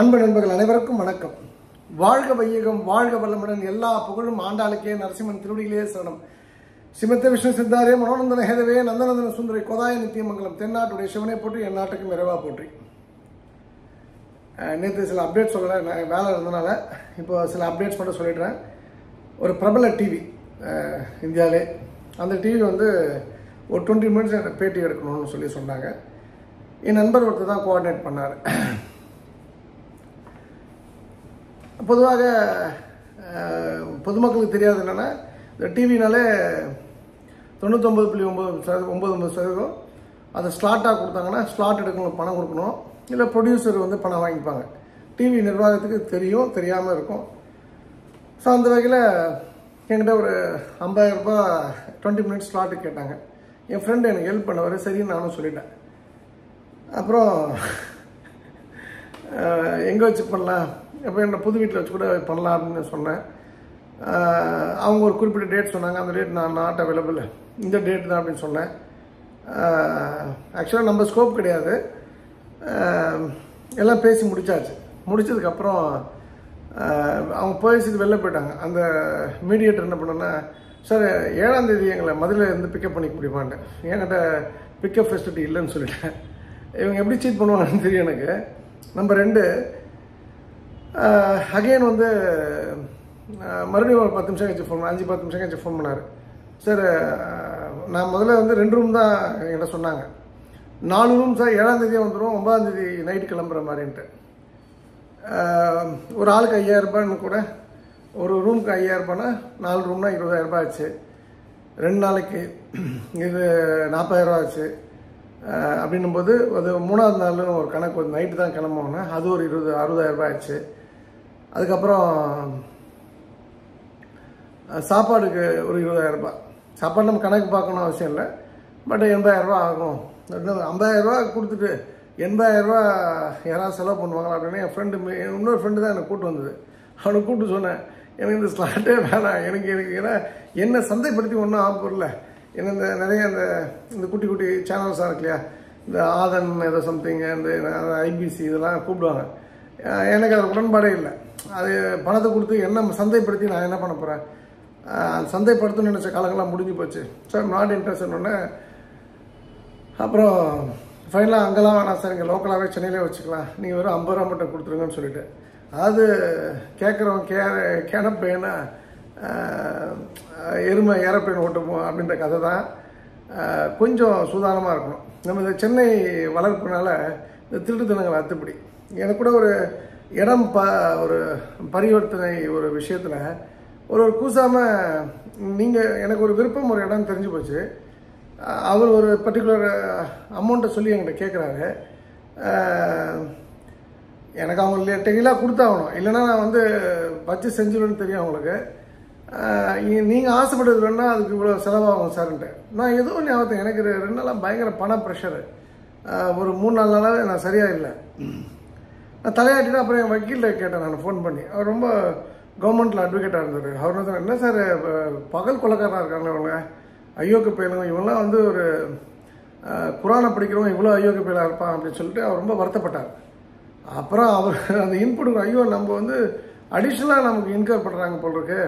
அன்பு நண்பர்கள் அனைவருக்கும் வணக்கம். வாழ்க வையகம் வாழ்க வல்லமுடன் எல்லா புகழும் ஆண்டாளுக்கே நரசிம்மன் திருவடிகளே சரணம். சிமத்த விஷ்ணு சித்தாரே மனோநந்தன ஹேதவே நந்தநந்தன சுந்தரி கோதாய நித்தியமங்கலம் தென்னாட்டுடைய சிவனை போற்றி என் நாட்டுக்கும் நிறைவா போற்றி. நேற்று சில அப்டேட் சொல்லலை நான் வேலை இருந்தனால இப்போ சில அப்டேட்ஸ் மட்டும் சொல்லிடுறேன். ஒரு பிரபல டிவி இந்தியாவிலே அந்த டிவி வந்து ஒரு டுவெண்ட்டி மினிட்ஸ் பேட்டி எடுக்கணும்னு சொல்லி சொன்னாங்க. என் நண்பர் ஒருத்தர் தான் கோஆர்டினேட் பண்ணார். பொதுவாக பொதுமக்களுக்கு தெரியாது என்னென்னா இந்த டிவினாலே தொண்ணூத்தொம்பது புள்ளி ஒம்பது சதவீதம் ஒம்பது ஒம்பது சதவீதம் அதை ஸ்லாட்டாக கொடுத்தாங்கன்னா ஸ்லாட் எடுக்கணும் பணம் கொடுக்கணும். இல்லை ப்ரொடியூசர் வந்து பணம் வாங்கிப்பாங்க. டிவி நிர்வாகத்துக்கு தெரியும் தெரியாமல் இருக்கும். ஸோ அந்த வகையில் என்கிட்ட ஒரு 50000 ரூபாய் டுவெண்ட்டி மினிட்ஸ் ஸ்லாட்டு கேட்டாங்க. என் ஃப்ரெண்டு எனக்கு ஹெல்ப் பண்ணவர் சரின்னு நானும் சொல்லிட்டேன். அப்புறம் எங்கே வச்சு பண்ணலாம்? அப்போ என்ன புது வீட்டில் வச்சு கூட பண்ணலாம் அப்படின்னு சொன்னேன் அவங்க ஒரு குறிப்பிட்ட டேட் சொன்னாங்க. அந்த டேட் நான் நாட் அவைலபிள் இந்த டேட் தான் அப்படின்னு சொன்னேன். ஆக்சுவலாக நம்ம ஸ்கோப் கிடையாது. எல்லாம் பேசி முடித்தாச்சு முடிச்சதுக்கப்புறம் அவங்க பேசிட்டு வெளில போயிட்டாங்க. அந்த மீடியேட்டர் என்ன பண்ணோன்னா சார் ஏழாம் தேதி எங்களை மதுரையில் இருந்து பிக்கப் பண்ணிக்க முடியுமான்னு என்கிட்ட பிக்கப் ஃபெசிலிட்டி இல்லைன்னு சொல்லிட்டேன். இவங்க எப்படி சீட் பண்ணுவாங்கன்னு தெரியும் எனக்கு. நம்பர் ரெண்டு அகெயின் வந்து மறுபடியும் ஒரு பத்து நிமிஷம் கழிச்சு ஃபோன் அஞ்சு பத்து நிமிஷம் கழிச்சு ஃபோன் பண்ணார். சார் நான் முதல்ல வந்து ரெண்டு ரூம் தான் என்கிட்ட சொன்னாங்க. நாலு ரூம் சார் ஏழாந்தேதி வந்துடும் ஒன்பதாந்தேதி நைட்டு கிளம்புற மாதிரின்ட்டு. ஒரு ஆளுக்கு ஐயாயிரரூபான்னு கூட ஒரு ரூமுக்கு ஐயாயிரம் நாலு ரூம்னா இருபதாயிரரூபா ஆச்சு. ரெண்டு நாளைக்கு இது நாற்பதாயிரரூபா ஆச்சு. அப்படின்னும் போது அது மூணாவது நாள் ஒரு கணக்கு வந்து நைட்டு தான் கிளம்புவோன்னா அது ஒரு இருபது அறுபதாயிரரூபா ஆச்சு. அதுக்கப்புறம் சாப்பாடுக்கு ஒரு இருபதாயிரம் ரூபாய் சாப்பாடு நம்ம கணக்கு பார்க்கணும் அவசியம் இல்லை. பட் எண்பதாயிரம் ரூபாய் ஆகும். இன்னும் ஐம்பதாயிரம் கொடுத்துட்டு எண்பதாயிரம் ரூபா யாராவது செலவு பண்ணுவாங்களா அப்படின்னு என் ஃப்ரெண்டு இன்னொரு ஃப்ரெண்டு தான் என்னை கூட்டு வந்தது. அவனை கூப்பிட்டு சொன்னேன் எனக்கு இந்த ஸ்லாட்டே வேணாம். எனக்கு எனக்கு ஏன்னா என்னை சந்தைப்படுத்தி ஒன்றும் ஆக போகல இந்த நிறைய இந்த இந்த குட்டி குட்டி சேனல்ஸாக இருக்கு இல்லையா இந்த ஆதன் ஏதோ சம்திங் இந்த ஐபிசி இதெல்லாம் கூப்பிடுவாங்க. எனக்கு அது உடன்பாடே இல்லை. அது பணத்தை கொடுத்து என்ன சந்தைப்படுத்தி நான் என்ன பண்ண போகிறேன் சந்தைப்படுத்தணும்னு நினச்ச காலங்கள்லாம் முடிஞ்சு போச்சு. சார் நாட் இன்ட்ரெஸ்ட் ஒன்று அப்புறம் ஃபைனலாக அங்கெல்லாம் வேணாம் சார் இங்கே லோக்கலாகவே சென்னையிலே வச்சுக்கலாம். நீங்கள் வெறும் ஐம்பது ரூபா மட்டும் கொடுத்துருங்கன்னு சொல்லிட்டு. அதாவது கேட்குறவன் கே கேனப்பேனா எருமை ஏரோப்ளேன் ஓட்டுப்போம் அப்படின்ற கதை தான். கொஞ்சம் சூதானமாக இருக்கணும். நம்ம இந்த சென்னை வளர்ப்புனால இந்த திருட்டுத்தனங்கள் அத்துப்படி. எனக்கு கூட ஒரு இடம் ப ஒரு பரிவர்த்தனை ஒரு விஷயத்தில் ஒரு ஒரு கூசாமல் நீங்கள் எனக்கு ஒரு விருப்பம் ஒரு இடம் தெரிஞ்சு போச்சு. அவர் ஒரு பர்டிகுலர் uh, அமௌண்ட்டை சொல்லி என்கிட்ட கேட்குறாரு uh, எனக்கு அவங்க டெகிலாக கொடுத்தாகணும். இல்லைன்னா நான் வந்து வச்சு செஞ்சிடுவேன்னு தெரியும் அவங்களுக்கு. Uh, நீங்கள் ஆசைப்படுறது வேணா அதுக்கு இவ்வளோ செலவாகும் சார்ன்ட்டு. நான் ஏதோ ஞாபகத்தை எனக்கு ரெண்டு நாளாக பயங்கர பண ப்ரெஷரு ஒரு மூணு நாலு நாளாகவே நான் சரியாக இல்லை நான் தலையாட்டினா அப்புறம் என் வக்கீல்கிட்ட கேட்டேன் நான் ஃபோன் பண்ணி. அவர் ரொம்ப கவர்மெண்ட்டில் அட்வொகேட்டாக இருந்தார். அவர் வந்து என்ன சார் பகல் கொலைக்காரனாக இருக்காங்க இவங்க? ஐயோக்கு பயிலுங்க. இவங்களாம் வந்து ஒரு குரானை படிக்கிறவங்க இவ்வளோ ஐயோக்கு பயிலாக இருப்பான் அப்படின்னு சொல்லிட்டு அவர் ரொம்ப வருத்தப்பட்டார். அப்புறம் அவர் அந்த இன்புட் ஐயோ நம்ம வந்து அடிஷ்னலாக நமக்கு இன்கர் பண்ணுறாங்க போல் இருக்கு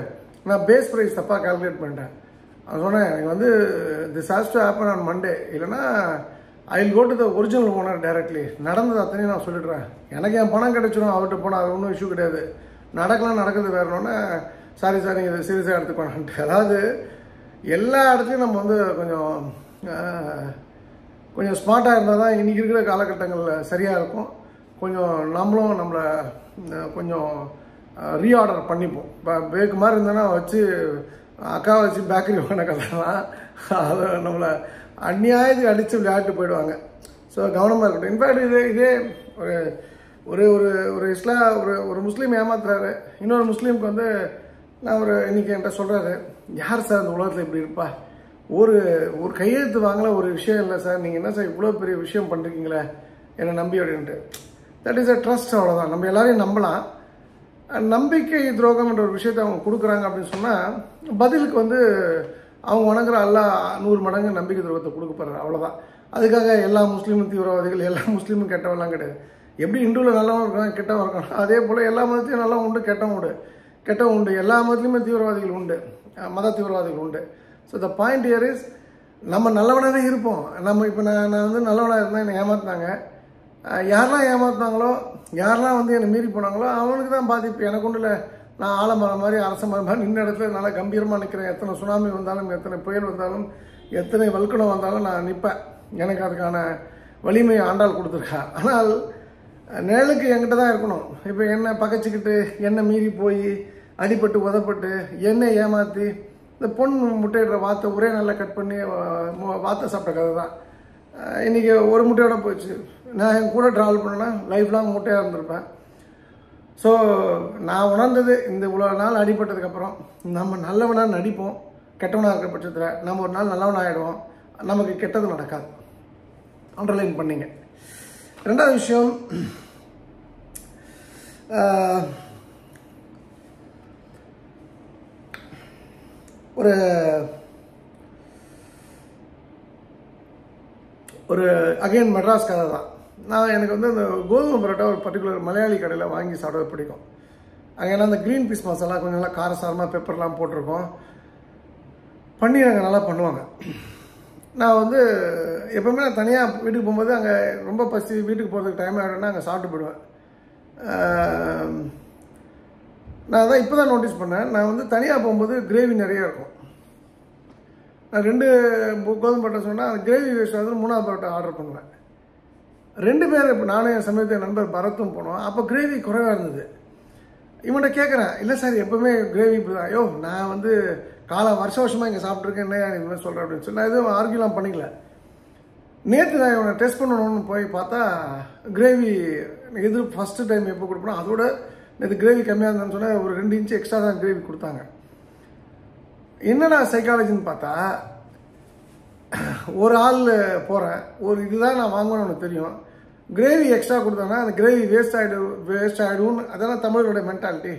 நான் பேஸ் ப்ரைஸ் தப்பாக கால்குலேட் பண்ணிட்டேன். அது சொன்னேன் எனக்கு வந்து this has to happen on Monday இல்லைன்னா I will go to the original owner directly நடந்தது அத்தனையும் நான் சொல்லிடுறேன். எனக்கு என் பணம் கிடைச்சிடும் அவர்கிட்ட போனால் அது ஒன்றும் இஷ்யூ கிடையாது. நடக்கலாம் நடக்குது வேறணுன்னா சாரி சார் நீங்கள் இதை சீரியஸாக எடுத்துக்கோனான்ட்டு அதாவது எல்லா இடத்துலையும் நம்ம வந்து கொஞ்சம் கொஞ்சம் ஸ்மார்ட்டாக இருந்தால் தான் இன்றைக்கி இருக்கிற காலகட்டங்களில் சரியாக இருக்கும். கொஞ்சம் நம்மளும் நம்மளை கொஞ்சம் ரீஆர்டர் பண்ணிப்போம். இப்போ பேக்கு மாதிரி இருந்தோன்னா வச்சு அக்கா வச்சு பேக்கரி வாங்கின கதைலாம் அதை நம்மளை அந்நியாயத்துக்கு அடித்து விளையாட்டு போயிடுவாங்க. ஸோ கவனமாக இருக்கட்டும் இன்ஃபேக்ட் இதே இதே ஒரு ஒரு ஒரு ஒரு இஸ்லா ஒரு ஒரு முஸ்லீம் ஏமாத்துறாரு. இன்னொரு முஸ்லீமுக்கு வந்து நான் ஒரு இன்னைக்கு என்கிட்ட சொல்கிறாரு யார் சார் இந்த உலகத்தில் இப்படி இருப்பா? ஒரு ஒரு கையெழுத்து வாங்கல ஒரு விஷயம் இல்லை சார். நீங்கள் என்ன சார் இவ்வளோ பெரிய விஷயம் பண்ணுறீங்களே என்னை நம்பி அப்படின்ட்டு. தட் இஸ் அ ட்ரஸ்ட் அவ்வளோதான் நம்ம எல்லாரையும் நம்பலாம். நம்பிக்கை துரோகம்ன்ற ஒரு விஷயத்தை அவங்க கொடுக்குறாங்க அப்படின்னு சொன்னால் பதிலுக்கு வந்து அவங்க வணங்குற அல்லா நூறு மடங்கு நம்பிக்கை துரோகத்தை கொடுக்க போகிறார் அவ்வளோதான் அதுக்காக எல்லா முஸ்லீமும் தீவிரவாதிகள் எல்லா முஸ்லீமும் கெட்டவெல்லாம் கிடையாது. எப்படி இந்துவில் நல்லவன் இருக்கான் கெட்டவன் இருக்கான்? அதே போல் எல்லா மதத்தையும் நல்லவன் உண்டு கெட்டவன் உண்டு. கெட்டவன் உண்டு. எல்லா மதத்துலையுமே தீவிரவாதிகள் உண்டு. மத தீவிரவாதிகள் உண்டு. So the point here is நம்ம நல்லவனாக தான் இருப்போம். நம்ம இப்போ நான் நான் வந்து நல்லவனாக இருந்தேன் என்னை ஏமாற்றினாங்க யாரெல்லாம் ஏமாற்றினாங்களோ யாரெல்லாம் வந்து என்னை மீறி போனாங்களோ அவனுக்கு தான் பாதிப்பு. எனக்கு ஒன்றும் இல்லை. நான் ஆலமரம் மாதிரி அரச மரம் நின்ன இடத்துல நல்லா கம்பீரமாக நிற்கிறேன் எத்தனை சுனாமி வந்தாலும் எத்தனை புயல் வந்தாலும் எத்தனை வல்குணம் வந்தாலும் நான் நிற்பேன் எனக்கு அதுக்கான வலிமை ஆண்டால் கொடுத்துருக்கா. ஆனால் நிழலுக்கு என்கிட்ட தான் இருக்கணும். இப்போ என்ன பகைச்சிக்கிட்டு என்னை மீறி போய் அடிபட்டு உதப்பட்டு என்னை ஏமாற்றி இந்த பொன் முட்டையிடுற வாத்தை ஒரே நல்லா கட் பண்ணி வாத்தை சாப்பிட்ட கதை தான். இன்றைக்கி ஒரு முட்டையோட போச்சு. நான் என் கூட ட்ராவல் பண்ணேன்னா லைஃப் லாங் முட்டையாக இருந்திருப்பேன். ஸோ நான் உணர்ந்தது இந்த இவ்வளோ நாள் அடிபட்டதுக்கப்புறம் நம்ம நல்லவனாக நடிப்போம் கெட்டவனாக இருக்கிற பட்சத்தில் நம்ம ஒரு நாள் நல்லவன் ஆகிடுவோம் நமக்கு கெட்டது நடக்காது. அண்டர்லைன் பண்ணிங்க. ரெண்டாவது விஷயம் ஒரு ஒரு அகைன் மெட்ராஸ் கதை தான். நான் எனக்கு வந்து அந்த கோதுமை பரோட்டா ஒரு பர்டிகுலர் மலையாளி கடையில் வாங்கி சாப்பிட பிடிக்கும். அங்கே என்ன அந்த க்ரீன் பீஸ் மசாலா கொஞ்சம் நல்லா காரசாரமாக பெப்பர்லாம் போட்டிருக்கோம். பன்னீர் அங்கே நல்லா பண்ணுவாங்க. நான் வந்து எப்பவுமே நான் தனியாக வீட்டுக்கு போகும்போது அங்கே ரொம்ப பசி வீட்டுக்கு போகிறதுக்கு டைம் ஆகிடும்னா அங்கே சாப்பிட்டு போயிடுவேன். நான் தான் இப்போ தான் நோட்டீஸ் பண்ணேன். நான் வந்து தனியாக போகும்போது கிரேவி நிறையா இருக்கும். நான் ரெண்டு கோதுமை பரோட்டா சொன்னால் அந்த கிரேவி வேஸ்ட் வந்து மூணாவது பரோட்டா ஆர்டர் பண்ணுவேன். ரெண்டு பேர் இப்போ நானும் என் சமயத்து என் நண்பர் பரத்தும் போனோம். அப்போ கிரேவி குறைவாக இருந்தது. இவன்கிட்ட கேட்குறேன் இல்லை சார் எப்போவுமே கிரேவி இப்படி தான் ஐயோ நான் வந்து காலம் வருஷ வருஷமாக இங்கே சாப்பிட்ருக்கேன் என்ன இந்த மாதிரி சொல்கிறேன் அப்படின்னு சொல்லி நான் எதுவும் ஆர்கியூலாம் பண்ணிக்கல. நேற்று நான் இவனை டெஸ்ட் பண்ணணும்னு போய் பார்த்தா கிரேவி எது ஃபஸ்ட்டு டைம் எப்போ கொடுப்போம் அதோட நேற்று கிரேவி கம்மியாக இருந்தேன்னு சொன்னால் ஒரு ரெண்டு இன்ச்சு எக்ஸ்ட்ரா தான் கிரேவி கொடுத்தாங்க. என்னடா சைக்காலஜின்னு பார்த்தா ஒரு ஆள் போகிறேன் ஒரு இதுதான் நான் வாங்கணும்னு தெரியும். கிரேவி எக்ஸ்ட்ரா கொடுத்தாங்கன்னா அந்த கிரேவி வேஸ்ட் ஆகிடும் வேஸ்ட் ஆகிடும்னு அதெல்லாம் தமிழரோட மென்டாலிட்டி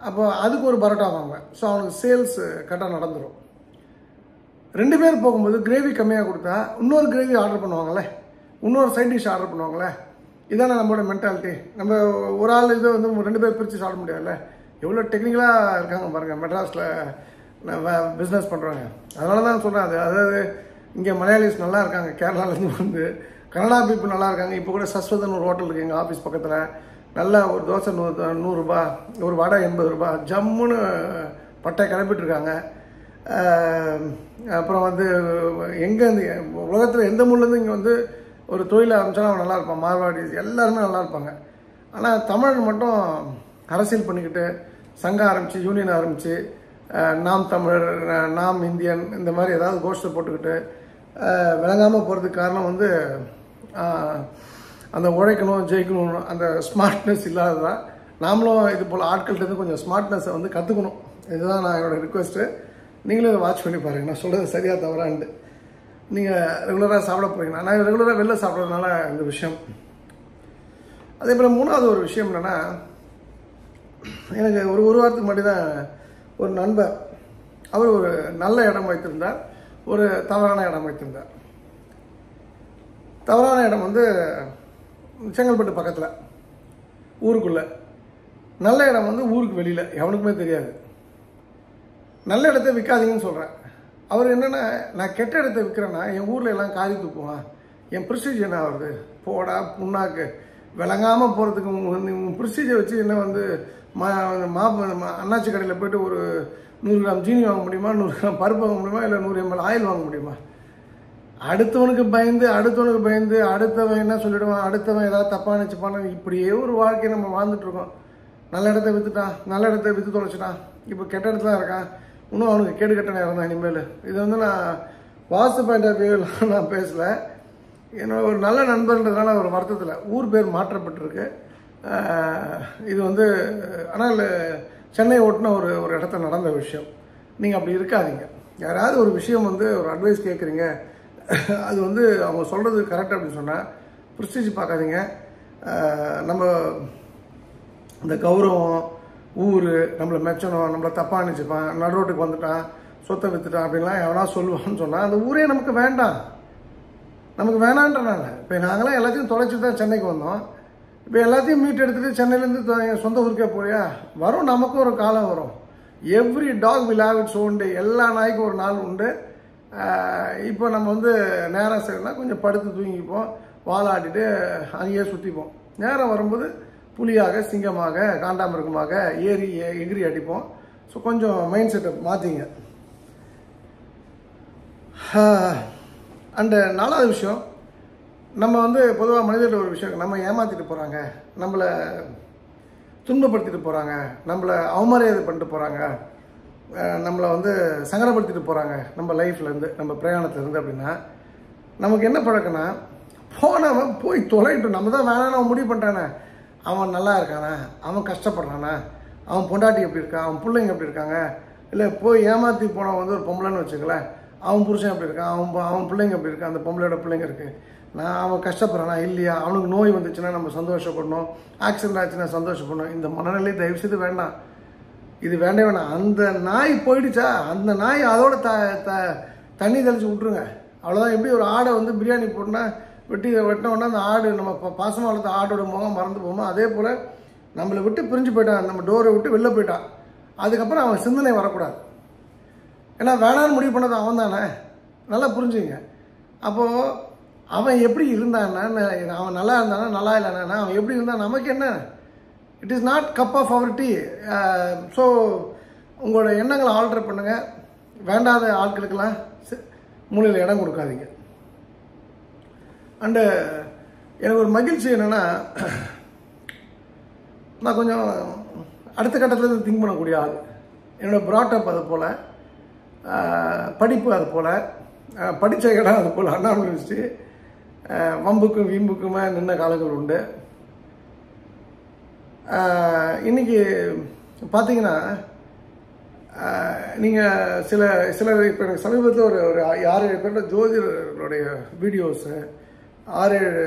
அப்போ அதுக்கு ஒரு பரோட்டா வாங்க ஸோ அவனுக்கு சேல்ஸ் கரெக்டாக நடந்துடும் ரெண்டு பேர் போகும்போது கிரேவி கம்மியாக கொடுத்தா இன்னொரு கிரேவி ஆர்டர் பண்ணுவாங்களே இன்னொரு சைட் டிஷ் ஆர்டர் பண்ணுவாங்களே இதான நம்மளோட மென்டாலிட்டி நம்ம ஒரு ஆள் இதை வந்து ரெண்டு பேர் பிரித்து சாப்பிட முடியாதுல்ல? எவ்வளோ டெக்னிக்கலாக இருக்காங்க பாருங்கள் மெட்ராஸில் பிஸ்னஸ் பண்ணுறாங்க அதனால தான் சொல்கிறேன் அது அதாவது இங்கே மலையாளிஸ் நல்லா இருக்காங்க கேரளாலேருந்து வந்து. கனடா பீப்புள் நல்லா இருக்காங்க. இப்போ கூட சஸ்வதன் ஒரு ஹோட்டல் இருக்குது எங்கள் ஆஃபீஸ் பக்கத்தில். நல்ல ஒரு தோசை நூறு நூறுரூபா ஒரு வடை எண்பது ரூபா ஜம்முன்னு பட்டை கிளம்பிட்டுருக்காங்க அப்புறம் வந்து எங்கே உலகத்தில் எந்த மூலேருந்து இங்கே வந்து ஒரு தொழில் ஆரம்பிச்சாலும் அவன் நல்லா இருப்பான் மார்வாடி எல்லாருமே நல்லா இருப்பாங்க. ஆனால் தமிழ் மட்டும் அரசியல் பண்ணிக்கிட்டு சங்கம் ஆரம்பித்து யூனியன் ஆரம்பித்து நாம் தமிழர் நாம் இந்தியன் இந்த மாதிரி ஏதாவது கோஷ்டை போட்டுக்கிட்டு விளங்காமல் போகிறதுக்கு காரணம் வந்து அந்த உழைக்கணும் ஜெயிக்கணும் அந்த ஸ்மார்ட்னஸ் இல்லாததான் நாமளும் இது போல் ஆட்கள்கிட்ட கொஞ்சம் ஸ்மார்ட்னஸை வந்து கற்றுக்கணும் இதுதான் நான் என்னோட ரிக்வெஸ்ட்டு நீங்களும் இதை வாட்ச் பண்ணி பாருங்க. நான் சொல்கிறது சரியாக தவறான்ட்டு நீங்கள் ரெகுலராக சாப்பிட போறீங்கன்னா நான் ரெகுலராக வெளில சாப்பிட்றதுனால இந்த விஷயம். அதே போல் மூணாவது ஒரு விஷயம் என்னென்னா எனக்கு ஒரு ஒரு வாரத்துக்கு முன்னாடி தான் ஒரு நண்பர் அவர் ஒரு நல்ல இடம் வைத்திருந்தார் ஒரு தவறான இடம் வைத்திருந்தார். தவறான இடம் வந்து செங்கல்பட்டு பக்கத்தில் ஊருக்குள்ளே. நல்ல இடம் வந்து ஊருக்கு வெளியில் எவனுக்குமே தெரியாது. நல்ல இடத்த விற்காதீங்கன்னு சொல்கிறேன் அவர் என்னென்னா நான் கெட்ட இடத்த விற்கிறேன்னா என் ஊரில் எல்லாம் காரி தூக்குவான். என் ப்ரிஸ்டீஜ் என்ன ஆகுது போடா புண்ணாக்கு. விளங்காமல் போகிறதுக்கு உன் ப்ரிஸ்டீஜை வச்சு என்ன வந்து மா மா மா- அண்ணாச்சி கடையில் போயிட்டு ஒரு நூறு கிராம் ஜீனி வாங்க முடியுமா? நூறு கிராம் பருப்பு வாங்க முடியுமா? இல்லை நூறு எம்எல் ஆயில் வாங்க முடியுமா? அடுத்தவனுக்கு பயந்து அடுத்தவனுக்கு பயந்து அடுத்தவன் என்ன சொல்லிடுவான் அடுத்தவன் ஏதாவது தப்பா நினச்சிப்பான இப்படியே ஒரு வாழ்க்கையை நம்ம வாழ்ந்துட்டு இருக்கோம். நல்ல இடத்த வித்துட்டான் நல்ல இடத்த வித்து தொலைச்சிட்டான் இப்போ கெட்ட இடத்துல இருக்கான் இன்னும் அவனுக்கு கேடு கெட்ட நேரம் தான் இனிமேல். இது வந்து நான் வாசு பாயிண்ட் ஆஃப் வியூவில் நான் பேசல. என்னோட ஒரு நல்ல நண்பர்ன்றதுனால ஒரு வருத்தத்தில் ஊர் பேர் மாற்றப்பட்டிருக்கு. இது வந்து ஆனால் சென்னை ஓட்டின ஒரு ஒரு இடத்துல நடந்த விஷயம். நீங்கள் அப்படி இருக்காதீங்க. யாராவது ஒரு விஷயம் வந்து ஒரு அட்வைஸ் கேட்குறீங்க அது வந்து அவங்க சொல்கிறது கரெக்ட் அப்படின்னு சொன்னால் ப்ரிஸ்டீஜ் பார்க்காதீங்க. நம்ம இந்த கௌரவம் ஊர் நம்மளை மெச்சணும் நம்மளை தப்பாக நினச்சிப்பான் நடுரோட்டுக்கு வந்துட்டான் சொத்தை விற்றுட்டான் அப்படின்லாம் எவனா சொல்லுவான்னு சொன்னால் அந்த ஊரே நமக்கு வேண்டாம். நமக்கு வேணான்றனால இப்போ நாங்களாம் எல்லாத்தையும் தொலைச்சி தான் சென்னைக்கு வந்தோம். இப்போ எல்லாத்தையும் மீட் எடுத்துட்டு சென்னையிலேருந்து என் சொந்த ஊருக்கே போறியா? வரும் நமக்கும் ஒரு காலம் வரும். Every dog will have its own day எல்லா நாய்க்கும் ஒரு நாள் உண்டு. இப்போ நம்ம வந்து நேரம் சரினா கொஞ்சம் படுத்து தூங்கிப்போம். வாலாடிட்டு அங்கேயே சுற்றிப்போம் நேரம் வரும்போது புலியாக சிங்கமாக காண்டாமிருகமாக ஏறி எகிரி அடிப்போம். ஸோ கொஞ்சம் மைண்ட் செட்டை மாற்றிங்க அண்டு நாலாவது விஷயம் நம்ம வந்து பொதுவாக மனிதர்கள் ஒரு விஷயம் நம்ம ஏமாற்றிட்டு போகிறாங்க நம்மளை துன்பப்படுத்திட்டு போகிறாங்க நம்மளை அவமரியாதை பண்ணிட்டு போகிறாங்க நம்மளை வந்து சங்கடப்படுத்திட்டு போகிறாங்க நம்ம லைஃப்லேருந்து நம்ம பிரயாணத்துலேருந்து அப்படின்னா நமக்கு என்ன பழக்கம்னா போனவன் போய் தொலைட்டும் நம்ம தான் வேணாம் அவன் முடிவு பண்ணுறானே அவன் நல்லா இருக்கானா? அவன் கஷ்டப்படுறானா? அவன் பொண்டாட்டி எப்படி இருக்கான் அவன் பிள்ளைங்க எப்படி இருக்காங்க? இல்லை போய் ஏமாற்றி போனவன் வந்து ஒரு பொம்பளைன்னு வச்சுக்கலேன் அவன் புருஷன் எப்படி இருக்கான்? அவன் அவன் பிள்ளைங்க எப்படி இருக்கான் அந்த பொம்பளையோட பிள்ளைங்க இருக்குது நான் அவன் கஷ்டப்படுறானா? இல்லையா? அவனுக்கு நோய் வந்துச்சுன்னா நம்ம சந்தோஷப்படணும். ஆக்சிடென்ட் ஆச்சுன்னா சந்தோஷப்படணும். இந்த மனநிலை தயவு செய்து வேண்டாம். இது வேண்டாம் வேணாம். அந்த நாய் போயிடுச்சா? அந்த நாய் அதோட த த தண்ணி தெளிச்சு விட்ருங்க அவ்வளோதான் எப்படி ஒரு ஆடை வந்து பிரியாணி போட்டுனா வெட்டி வெட்டினோடனே அந்த ஆடு நம்ம பா- பாசமா வளர்த்த ஆடோட முகம் மறந்து போகுமோ அதே போல் நம்மளை விட்டு பிரிஞ்சு போயிட்டான் நம்ம டோரை விட்டு வெளில போயிட்டான் அதுக்கப்புறம் அவன் சிந்தனை வரக்கூடாது. ஏன்னா வேணான்னு முடிவு பண்ணது அவன் தானே நல்லா புரிஞ்சுங்க. அப்போது அவன் எப்படி இருந்தான்னா அவன் நல்லா இருந்தானா நல்லா இல்லைனா அவன் எப்படி இருந்தான் நமக்கு என்ன? It is not cup of our tea so உங்களோட எண்ணங்களை ஆல்டர் பண்ணுங்கள் வேண்டாத ஆட்களுக்கெல்லாம் மூலையில் இடம் கொடுக்காதீங்க. அண்டு எனக்கு ஒரு மகிழ்ச்சி என்னென்னா நான் கொஞ்சம் அடுத்த கட்டத்தில் இருந்து திங்க் பண்ணக்கூடிய ஆள். என்னோடய ப்ராட்டப் அது போல் படிப்பு அது போல் படித்த இடம் அது போல் அண்ணா யூனிவர்சிட்டி வம்புக்கும் வீம்புக்குமே நின்ன காலங்கள் உண்டு. இன்றைக்கி இன்னைக்கு பார்த்தீங்கன்னா நீங்கள் சில சிலர் இப்போ எனக்கு சமீபத்தில் ஒரு ஒரு ஆறு ஏழு பேரோட ஜோதிடர்களுடைய வீடியோஸு ஆறு ஏழு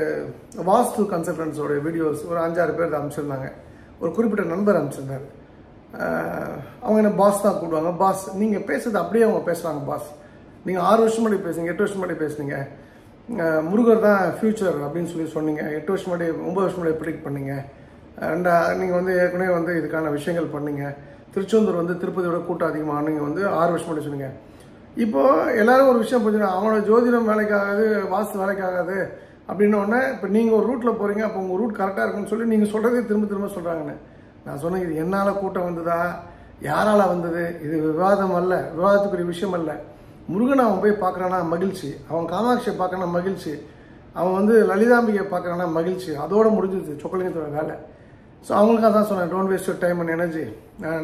வாஸ்து கன்சல்டன்ஸோடைய வீடியோஸ் ஒரு அஞ்சாறு பேர் அனுப்பிச்சிருந்தாங்க. ஒரு குறிப்பிட்ட நண்பர் அனுப்பிச்சிருந்தார். அவங்க என்ன பாஸ் தான் கூடுவாங்க பாஸ் நீங்கள் பேசுறது அப்படியே அவங்க பேசுகிறாங்க பாஸ் நீங்கள் ஆறு வருஷம் முன்னாடி பேசுங்க எட்டு வருஷம் முன்னாடி பேசுனீங்க. முருகர் தான் ஃப்யூச்சர் அப்படின்னு சொல்லி சொன்னீங்க. எட்டு வருஷம் முன்னாடி ஒம்பது வருஷம் முன்னாடி ப்ரிடிக்ட் பண்ணீங்க. ரெண்டா uh, நீங்கள் வந்து ஏற்கனவே வந்து இதுக்கான விஷயங்கள் பண்ணீங்க. திருச்செந்தூர் வந்து திருப்பதியோட கூட்டம் அதிகமாக நீங்கள் வந்து ஆறு வருஷம் பண்ணி சொன்னீங்க. இப்போது எல்லாரும் ஒரு விஷயம் புரிஞ்சுக்கணும். அவனோட ஜோதிடம் வேலைக்காகாது வாஸ்து வேலைக்காகாது அப்படின்னு உடனே இப்போ நீங்கள் ஒரு ரூட்டில் போகிறீங்க அப்போ உங்கள் ரூட் கரெக்டாக இருக்குன்னு சொல்லி நீங்கள் சொல்கிறதே திரும்ப திரும்ப சொல்கிறாங்கன்னு நான் சொன்னேன் இது என்னால் கூட்டம் வந்ததா? யாரால் வந்தது? இது விவாதம் அல்ல. விவாதத்துக்குரிய விஷயம் அல்ல. முருகன் அவன் போய் பார்க்குறானா மகிழ்ச்சி. அவன் காமாட்சியை பார்க்கறானா மகிழ்ச்சி. அவன் வந்து லலிதாம்பிகை பார்க்குறானா மகிழ்ச்சி. அதோட முடிஞ்சது சொக்கலிங்கத்தோட வேலை. ஸோ அவங்களுக்கு அதான் சொன்னேன் don't waste time and energy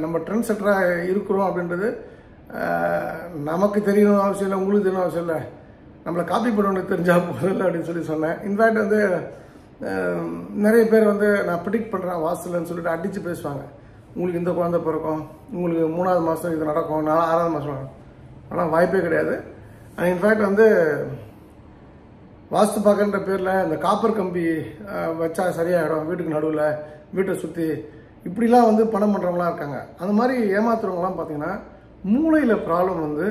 நம்ம ட்ரெண்ட் செட்டராக இருக்கிறோம் அப்படின்றது நமக்கு தெரியணும் அவசியம் இல்லை உங்களுக்கு தெரியணும் அவசியம் இல்லை. நம்மளை காப்பி பண்ணவனுக்கு தெரிஞ்சால் போதில்லை அப்படின்னு சொல்லி சொன்னேன். இன்ஃபேக்ட் வந்து நிறைய பேர் வந்து நான் ப்ரிடிக்ட் பண்ணுறேன் வாசலன்னு சொல்லிட்டு அடித்து பேசுவாங்க. உங்களுக்கு இந்த குழந்தை பிறக்கும் உங்களுக்கு மூணாவது மாதம் இது நடக்கும் நாலு ஆறாவது மாதம் ஆனால் வாய்ப்பே கிடையாது. இன்ஃபேக்ட் வந்து வாஸ்து பார்க்கன்ற பேரில் இந்த காப்பர் கம்பி வச்சா சரியாயிடும். வீட்டுக்கு நடுவில் வீட்டை சுற்றி இப்படிலாம் வந்து பணம் பண்ணுறவங்களாம் இருக்காங்க. அந்த மாதிரி ஏமாத்துறவங்களாம் பார்த்தீங்கன்னா மூளையில் ப்ராப்ளம் வந்து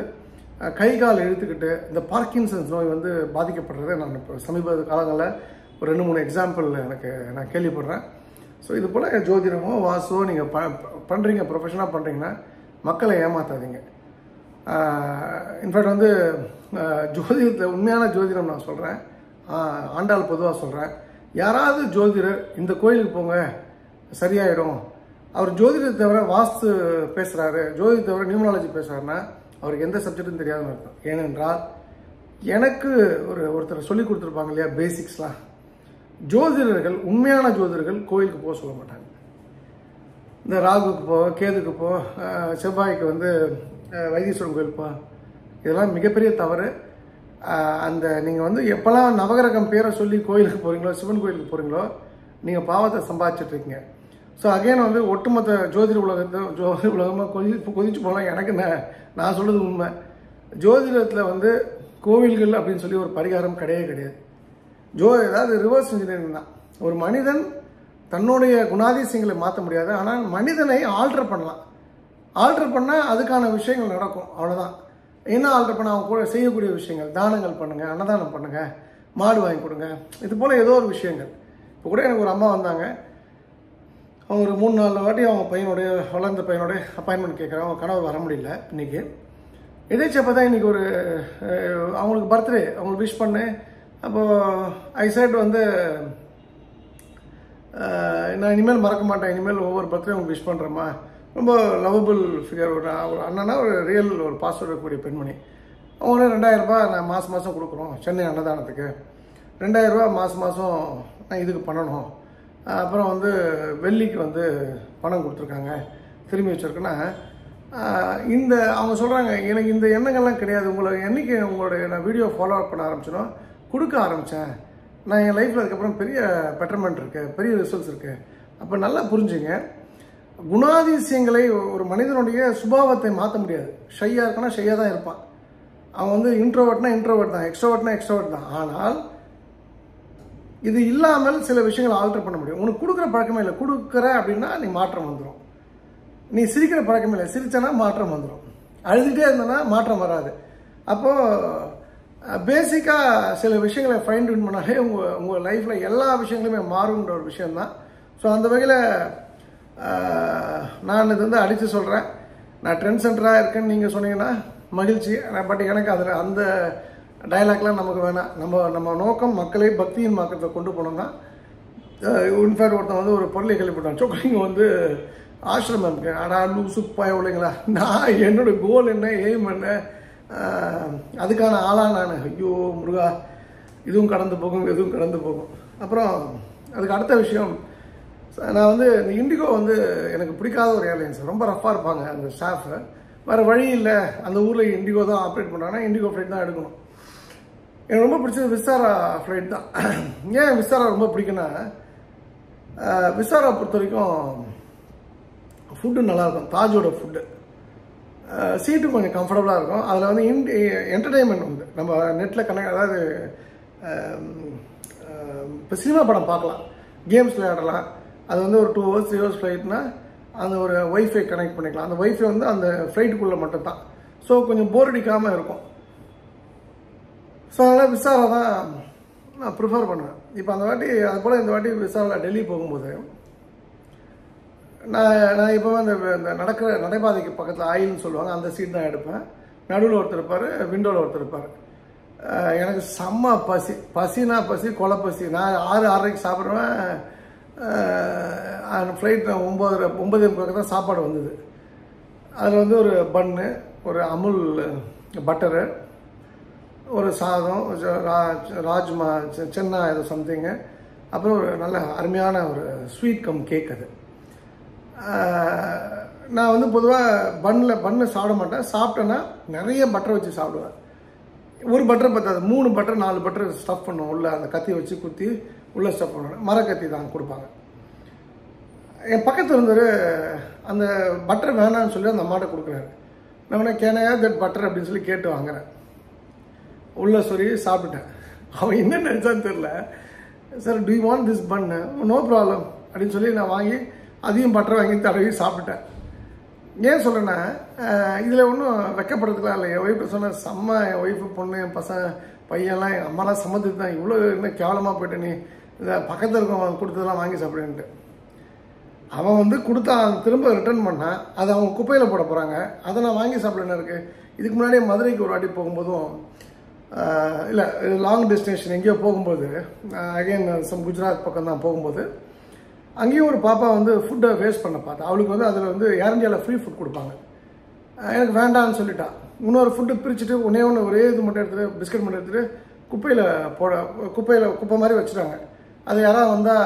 கை கால் இழுத்துக்கிட்டு இந்த பார்க்கின்சன்ஸ் நோய் வந்து பாதிக்கப்படுறதை நான் இப்போ சமீப காலங்களில் ஒரு ரெண்டு மூணு எக்ஸாம்பிள் எனக்கு நான் கேள்விப்படுறேன். ஸோ இது போல் ஜோதிடமோ வாசுவோ நீங்கள் ப பண்ணுறீங்க ப்ரொஃபஷனாக பண்ணுறீங்கன்னா மக்களை ஏமாத்தாதீங்க. இன்ஃபேக்ட் வந்து ஜோதிடத்தில் உண்மையான ஜோதிடம் நான் சொல்கிறேன் ஆண்டாள் பொதுவாக சொல்கிறேன் யாராவது ஜோதிடர் இந்த கோயிலுக்கு போங்க சரியாயிடும் அவர் ஜோதிடத்தை தவிர வாஸ்து பேசுகிறாரு ஜோதிடத்தை தவிர நியூமராலஜி பேசுகிறாருன்னா அவருக்கு எந்த சப்ஜெக்ட்டும் தெரியாதுன்னு அர்த்தம். ஏனென்றால் எனக்கு ஒரு ஒருத்தர் சொல்லி கொடுத்துருப்பாங்க இல்லையா பேசிக்ஸ்லாம் ஜோதிடர்கள் உண்மையான ஜோதிடர்கள் கோயிலுக்கு போக சொல்ல மாட்டாங்க. இந்த ராகுக்கு போ கேதுக்கு போ செவ்வாய்க்கு வந்து வைத்தீஸ்வரன் கோயில்ப்பா இதெல்லாம் மிகப்பெரிய தவறு. அந்த நீங்கள் வந்து எப்போல்லாம் நவகிரகம் பேரை சொல்லி கோயிலுக்கு போகிறீங்களோ சிவன் கோயிலுக்கு போகிறீங்களோ நீங்கள் பாவத்தை சம்பாதிச்சிட்ருக்கீங்க ஸோ அகைன் வந்து ஒட்டுமொத்த ஜோதிட உலகத்தை ஜோதிட உலகமாக கொதி கொதிச்சு போகலாம் எனக்கு என்ன நான் சொல்கிறது உண்மை. ஜோதிடத்தில் வந்து கோவில்கள் அப்படின்னு சொல்லி ஒரு பரிகாரம் கிடையவே கிடையாது. ஜோ ஏதாவது ரிவர்ஸ் இன்ஜினியரிங் தான். ஒரு மனிதன் தன்னுடைய குணாதிசயங்களை மாற்ற முடியாது. ஆனால் மனிதனை ஆல்டர் பண்ணலாம். ஆல்டர் பண்ணால் அதுக்கான விஷயங்கள் நடக்கும். அவ்வளோதான் என்ன ஆல்டர் பண்ண அவங்க கூட செய்யக்கூடிய விஷயங்கள்? தானங்கள் பண்ணுங்கள் அன்னதானம் பண்ணுங்கள் மாடு வாங்கி கொடுங்க. இது போல் ஏதோ ஒரு விஷயங்கள். இப்போ கூட எனக்கு ஒரு அம்மா வந்தாங்க. அவங்க ஒரு மூணு நாலு வாட்டி அவங்க பையனுடைய வளர்ந்த பையனுடைய அப்பாயின்மெண்ட் கேட்குறாங்க அவங்க கனவு வர முடியல இன்னைக்கு. எதேச்சப்போ தான் இன்னைக்கு ஒரு அவங்களுக்கு பர்த்டே அவங்களுக்கு விஷ் பண்ணேன் அப்போது ஐ சைட் வந்து நான் இனிமேல் மறக்க மாட்டேன். இனிமேல் ஒவ்வொரு பர்த்டே உங்களுக்கு விஷ் பண்ணுறேம்மா ரொம்ப லவபிள் ஃபிகர் ஒரு ஒரு அண்ணனா ஒரு ரியல் ஒரு பாஸ்வேர்டு இருக்கக்கூடிய பெண்மணி. அவங்க ரெண்டாயிரம் ரூபாய் நான் மாதம் மாதம் கொடுக்குறோம் சென்னை அன்னதானத்துக்கு. ரெண்டாயிரம் ரூபாய் மாதம் மாதம் நான் இதுக்கு பண்ணணும். அப்புறம் வந்து வெள்ளிக்கு வந்து பணம் கொடுத்துருக்காங்க. திரும்பி வச்சுருக்கேன்னா இந்த அவங்க சொல்கிறாங்க எனக்கு இந்த எண்ணங்கள்லாம் கிடையாது. உங்களை என்றைக்கு உங்களுடைய நான் வீடியோ ஃபாலோ அப் பண்ண ஆரம்பிச்சனோ கொடுக்க ஆரம்பித்தேன் நான் என் லைஃப்பில் அதுக்கப்புறம் பெரிய பெட்டர்மெண்ட் இருக்குது பெரிய ரிசல்ட்ஸ் இருக்குது அப்போ நல்லா புரிஞ்சுங்க. குணாதிசயங்களை ஒரு மனிதனுடைய சுபாவத்தை மாற்ற முடியாது. ஷையாக இருக்கனா ஷையாக தான் இருப்பான். அவன் வந்து இன்ட்ரோவர்ட்னா இன்ட்ரோவர்ட் தான் எக்ஸ்ட்ரோவர்ட்னா எக்ஸ்ட்ரோவர்ட் தான். ஆனால் இது இல்லாமல் சில விஷயங்களை ஆல்டர் பண்ண முடியும். உனக்கு கொடுக்குற பழக்கமே இல்லை. கொடுக்குற அப்படின்னா நீ மாற்றம் வந்துடும் நீ சிரிக்கிற பழக்கமே இல்லை. சிரிச்சனா மாற்றம் வந்துடும் அழுதுகிட்டே இருந்தனா மாற்றம் வராது. அப்போது பேசிக்காக சில விஷயங்களை ஃபைண்ட் அவுட் பண்ணாலே உங்கள் உங்கள் லைஃப்பில் எல்லா விஷயங்களுமே மாறுன்ற ஒரு விஷயந்தான் ஸோ அந்த வகையில் நான் இது வந்து அடித்து சொல்கிறேன் நான் ட்ரெண்ட் சென்டராக இருக்கேன்னு நீங்கள் சொன்னீங்கன்னா மகிழ்ச்சி. பட் எனக்கு அதில் அந்த டயலாக்லாம் நமக்கு வேணாம். நம்ம நம்ம நோக்கம் மக்களை பக்தியின் மாக்கத்தை கொண்டு போனோம்னா இன்ஃபேக்ட் ஒருத்தன் வந்து ஒரு பொருளை கேள்விப்பட்டான். சொக்கலிங்க வந்து ஆசிரமம் இருக்கு. அடா லூசு பயவுலைங்களா நான் என்னோட கோல் என்ன எய்ம் என்ன? அதுக்கான ஆளாக நான். ஐயோ முருகா இதுவும் கடந்து போகும் எதுவும் கடந்து போகும். அப்புறம் அதுக்கு அடுத்த விஷயம் நான் வந்து இந்த இண்டிகோ வந்து எனக்கு பிடிக்காத ஒரு ஏர்லைன்ஸ் ரொம்ப ரஃப்பாக இருப்பாங்க அந்த ஸ்டாஃபு வேறு வழி இல்லை. அந்த ஊரில் இண்டிகோ தான் ஆப்ரேட் பண்ணுறாங்கன்னா இண்டிகோ ஃப்ளைட் தான் எடுக்கணும். எனக்கு ரொம்ப பிடிச்சது விசாரா ஃப்ளைட் தான். ஏன் விசாரா ரொம்ப பிடிக்குன்னா விசாரா பொறுத்த வரைக்கும் ஃபுட்டு நல்லாயிருக்கும் தாஜோட ஃபுட்டு சீட்டு கொஞ்சம் கம்ஃபர்டபுளாக இருக்கும். அதில் வந்து இன் என்டர்டெயின்மெண்ட் உண்டு. நம்ம நெட்டில் கனெக்ட் அதாவது இப்போ சினிமா படம் பார்க்கலாம். கேம்ஸ் விளையாடலாம். அது வந்து ஒரு டூ ஹவர்ஸ் த்ரீ ஹவர்ஸ் ஃப்ளைட்னா அந்த ஒரு ஒய்ஃபை கனெக்ட் பண்ணிக்கலாம். அந்த ஒய்ஃபை வந்து அந்த ஃப்ளைட்டுக்குள்ளே மட்டும்தான். ஸோ கொஞ்சம் போர் அடிக்காமல் இருக்கும். ஸோ அதனால் விசாரா தான் நான் ப்ரிஃபர் பண்ணுவேன் இப்போ அந்த வாட்டி அது போல் இந்த வாட்டி விசாரில் டெல்லி போகும்போது நான் நான் இப்போ அந்த இந்த நடக்கிற நடைபாதைக்கு பக்கத்தில் ஆயில்னு சொல்லுவாங்க அந்த சீட் தான் எடுப்பேன். நடுவில் ஒருத்தர் இருப்பார் விண்டோவில் ஒருத்தர் இருப்பார். எனக்கு செம்ம பசி. பசினா பசி கொலை பசி. நான் ஆறு ஆறரைக்கு சாப்பிடுவேன். ஃப்ளைட் ஒம்பது ஒம்பது முக்காக்கு தான் சாப்பாடு வந்தது. அதில் வந்து ஒரு பன்னு ஒரு அமுல் பட்டரு ஒரு சாதம் ஜ- ராஜ்மா சென்னா ஏதோ சம்திங்கு அப்புறம் ஒரு நல்ல அருமையான ஒரு ஸ்வீட் கம் கேக் அது. நான் வந்து பொதுவாக பன்னில் பன்னு சாப்பிட மாட்டேன். சாப்பிட்டேன்னா நிறைய பட்டர் வச்சு சாப்பிடுவேன். ஒரு பட்டர் பத்தாது. மூணு பட்டர் நாலு பட்டர் ஸ்டஃப் பண்ணுவோம். உள்ள அந்த கத்தி வச்சு குத்தி உள்ளே ஸ்டஃப் பண்ணுவேன் மரக்கத்தி தான் கொடுப்பாங்க. என் பக்கத்தில் இருந்தவர் அந்த பட்டர் வேணாம்னு சொல்லி அந்த அம்மாட்ட கொடுக்குறாரு. நான் உடனே கேனையா தட் பட்டர் அப்படின்னு சொல்லி கேட்டு வாங்குறேன். உள்ள சொல்லி சாப்பிட்டேன் அவன் என்ன நினைச்சான்னு தெரில சார் டூ வாண்ட் திஸ் பண்ணு நோ ப்ராப்ளம் அப்படின்னு சொல்லி நான் வாங்கி அதையும் பட்டர் வாங்கி தடவி சாப்பிட்டேன் ஏன் சொல்கிறேன்னா இதில் ஒன்றும் வெக்கப்படுறதுலாம் இல்லை. என் ஒய்ஃபு சொன்ன செம்ம என் ஒய்ஃபு பொண்ணு என் பசங்க பையன்லாம் என் அம்மாலாம் சம்மந்தது தான் இவ்வளோ என்ன கேவலமாக போயிட்டேன் நீ. இந்த பக்கத்தில் இருக்கிறவன் கொடுத்ததெல்லாம் வாங்கி சாப்பிடுன்ட்டு. அவன் வந்து கொடுத்தா அவன் திரும்ப ரிட்டர்ன் பண்ணான் அதை அவங்க குப்பையில் போட போகிறாங்க அதை நான் வாங்கி சாப்பிட இருக்குது இதுக்கு முன்னாடியே மதுரைக்கு ஒரு வாட்டி போகும்போதும் இல்லை லாங் டெஸ்டினேஷன் எங்கேயோ போகும்போது அகைன் சம் குஜராத் பக்கம் தான் போகும்போது அங்கேயும் ஒரு பாப்பா வந்து ஃபுட்டை வேஸ்ட் பண்ண பார்த்தா அவளுக்கு வந்து அதில் வந்து ஏர் இந்தியாவில் ஃப்ரீ ஃபுட் கொடுப்பாங்க. எனக்கு வேண்டாம்னு சொல்லிட்டா. இன்னொரு ஃபுட்டு பிரிச்சுட்டு ஒன்றே ஒன்று ஒரே இது மட்டும் எடுத்துகிட்டு பிஸ்கட் மட்டும் எடுத்துகிட்டு குப்பையில் போட குப்பையில் குப்பை மாதிரி வச்சுட்டாங்க அது யாராவது வந்தால்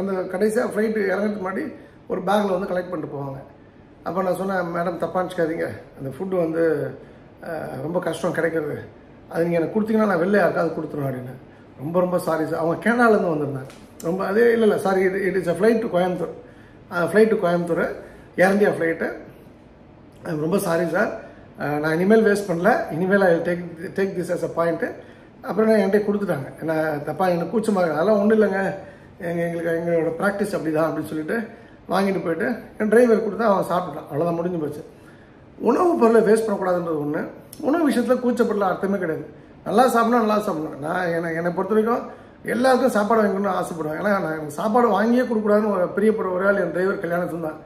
அந்த கடைசியாக ஃப்ளைட்டு இறங்குறதுக்கு முன்னாடி ஒரு பேக்கில் வந்து கலெக்ட் பண்ணிட்டு போவாங்க. அப்போ நான் சொன்னேன் மேடம் தப்பாக அந்த ஃபுட்டு வந்து ரொம்ப கஷ்டம் கிடைக்கிறது. அது நீங்கள் எனக்கு கொடுத்தீங்கன்னா நான் வெளில யாருக்காவது கொடுத்துருவேன் அப்படின்னு. ரொம்ப ரொம்ப சாரி சார் அவங்க கேனாலேருந்து வந்திருந்தாங்க. ரொம்ப அதே இல்லை இல்லை சாரி இது it is a flight to Coimbatore flight to Coimbatore Air India flight ரொம்ப சாரி சார் நான் இனிமேல் வேஸ்ட் பண்ணல. இனிமேல் I take take this as a point அப்புறம் என்கிட்ட கொடுத்துட்டாங்க. நான் தப்பாக எனக்கு கூச்சமாக அதெல்லாம் ஒன்றும் இல்லைங்க. எங்கள் எங்களுக்கு எங்களோட ப்ராக்டிஸ் அப்படி தான் அப்படின்னு சொல்லிட்டு வாங்கிட்டு போயிட்டு என் டிரைவர் கொடுத்தா அவன் சாப்பிட்டான் அவ்வளோதான் முடிஞ்சு போச்சு. உணவு பொருளை வேஸ்ட் பண்ணக்கூடாதுன்றது ஒன்று உணவு விஷயத்தில் கூச்சப்படல அர்த்தமே கிடையாது. நல்லா சாப்பிடணும் நல்லா சாப்பிடணும். நான் என்னை என்னை பொறுத்த வரைக்கும் எல்லாருக்கும் சாப்பாடு வாங்கணும்னு ஆசைப்படுவேன். ஏன்னா நான் எனக்கு சாப்பாடு வாங்கியே கொடுக்கூடாதுன்னு ஒரு பிரியப்படுற ஒரு ஆள் என் டிரைவர் கல்யாணத்துல தான்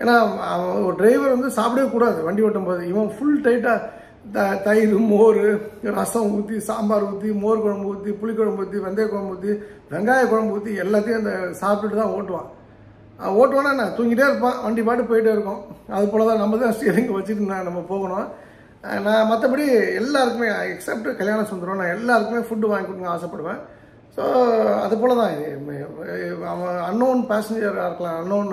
ஏன்னா அவன் ஒரு டிரைவர் வந்து சாப்பிடவே கூடாது. வண்டி ஓட்டும் போது இவன் ஃபுல் டைட்டாக த தயிர் மோர் ரசம் ஊற்றி சாம்பார் ஊற்றி மோர் குழம்பு ஊற்றி புளிக்குழம்பு ஊற்றி வெந்தய குழம்பு ஊற்றி வெங்காய குழம்பு ஊற்றி எல்லாத்தையும் அந்த சாப்பிட்டுட்டு தான் ஓட்டுவான். ஓட்டுவானா நான் தூங்கிட்டே இருப்பான். வண்டி பாட்டு போயிட்டே இருக்கும். அது போல தான் நம்ம தான் ஸ்டீரிங் வச்சுட்டு நான் நம்ம போகணும். நான் மற்றபடி எல்லாருக்குமே எக்ஸப்ட் கல்யாண சுந்தரம் நான் எல்லாருக்குமே ஃபுட்டு வாங்கி கொடுங்க ஆசைப்படுவேன். ஸோ அது போல தான் அவன் அன்னோன் பேசஞ்சராக இருக்கலாம். அன்னோன்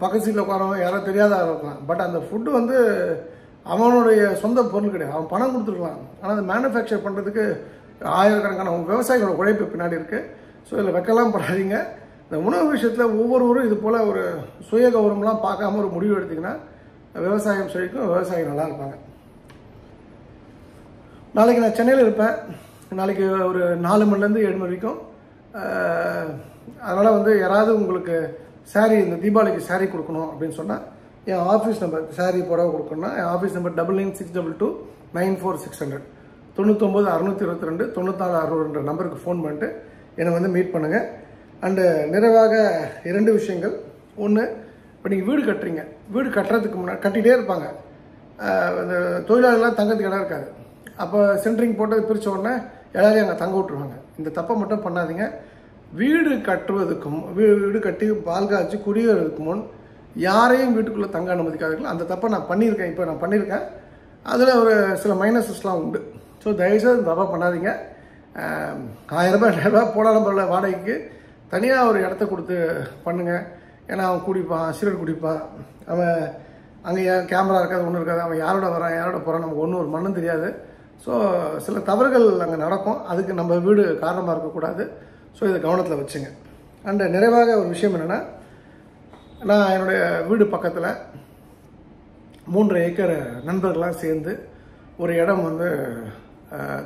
பக்கத்து சீட்டில் உட்காரவன் யாரோ தெரியாத இருக்கலாம். பட் அந்த ஃபுட்டு வந்து அவனுடைய சொந்த பொருள் கிடையாது. அவன் பணம் கொடுத்துருக்கலாம். ஆனால் அதை மேனுஃபேக்சர் பண்ணுறதுக்கு ஆயிரக்கணக்கான அவங்க விவசாயிகளோட உழைப்பு பின்னாடி இருக்குது ஸோ இதில் வெக்கலாம் படாதீங்க. இந்த உணவு விஷயத்தில் ஒவ்வொருவரும் இது போல் ஒரு சுய கௌரவம்லாம் பார்க்காம ஒரு முடிவு எடுத்திங்கன்னா விவசாயம் செழிக்கும் விவசாயி நல்லா இருப்பாங்க. நாளைக்கு நான் சென்னையில் இருப்பேன். நாளைக்கு ஒரு நாலு மணிலேருந்து ஏழு மணி வரைக்கும். அதனால் வந்து யாராவது உங்களுக்கு saree இந்த தீபாவளிக்கு saree கொடுக்கணும் அப்படின்னு சொன்னால் என் ஆஃபீஸ் நம்பர் சாரீ புடவை கொடுக்கணும்னா என் office number double nine six double two nine four six hundred தொண்ணூத்தொம்பது அறுநூத்தி இருபத்தி ரெண்டு தொண்ணூத்தாறு அறுபதுன்ற நம்பருக்கு ஃபோன் பண்ணிட்டு என்னை வந்து மீட் பண்ணுங்கள் அண்டு நிறைவாக இரண்டு விஷயங்கள். ஒன்று இப்போ நீங்கள் வீடு கட்டுறீங்க. வீடு கட்டுறதுக்கு முன்னாடி கட்டிகிட்டே இருப்பாங்க. அந்த இந்த தொழிலாளர்கள்லாம் தங்கத்துக்கு இடம் இருக்காது. அப்போ சென்ட்ரிங் போட்டு பிரித்த உடனே எல்லாரையும் அங்கே தங்க விட்டுருவாங்க. இந்த தப்பை மட்டும் பண்ணாதீங்க. வீடு கட்டுவதற்கும் வீடு கட்டி பால் காய்ச்சி குடியேறதுக்கு முன் யாரையும் வீட்டுக்குள்ளே தங்க அனுமதிக்காதீர்கள். அந்த தப்பை நான் பண்ணியிருக்கேன் இப்போ நான் பண்ணியிருக்கேன். அதில் ஒரு சில மைனஸஸ்லாம் உண்டு. ஸோ தயவுசெய்து தப்பாக பண்ணாதீங்க. ஆஹ் ஆயிரம் ரூபாய் ரெண்டாயிரம் ரூபாய் போடாத போல வாடகைக்கு. தனியாக ஒரு இடத்த கொடுத்து பண்ணுங்கள் ஏன்னா அவன் குடிப்பான் சிகரெட் குடிப்பான். அவன் அங்கே கேமரா இருக்காது ஒன்றும் இருக்காது. அவன் யாரோட வரான் யாரோட போகிறான் நமக்கு ஒன்றும் ஒரு மண்ணும் தெரியாது. ஸோ சில தவறுகள் அங்கே நடக்கும். அதுக்கு நம்ம வீடு காரணமாக இருக்கக்கூடாது. ஸோ இதை கவனத்தில் வச்சுங்க. அண்டு நிறைவாக ஒரு விஷயம் என்னென்னா நான் என்னுடைய வீடு பக்கத்தில் மூன்று ஏக்கர் நண்பர்கள்லாம் சேர்ந்து ஒரு இடம் வந்து